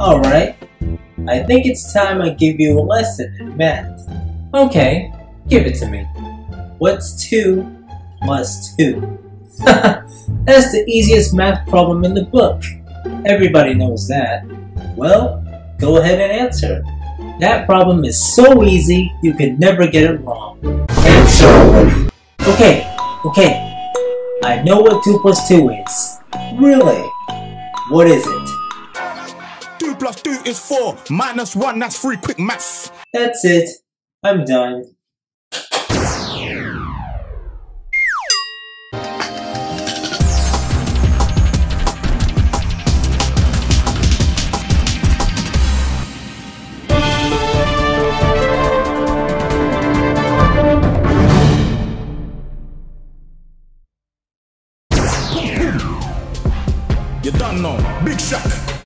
Alright, I think it's time I give you a lesson in math. Okay, give it to me. What's 2 plus 2? That's the easiest math problem in the book. Everybody knows that. Well, go ahead and answer. That problem is so easy, you can never get it wrong. Answer already. Okay, okay. I know what 2 plus 2 is. Really? What is it? 2 plus is 4, minus 1, that's 3 quick maths. That's it. I'm done. You done know, Big Shaq.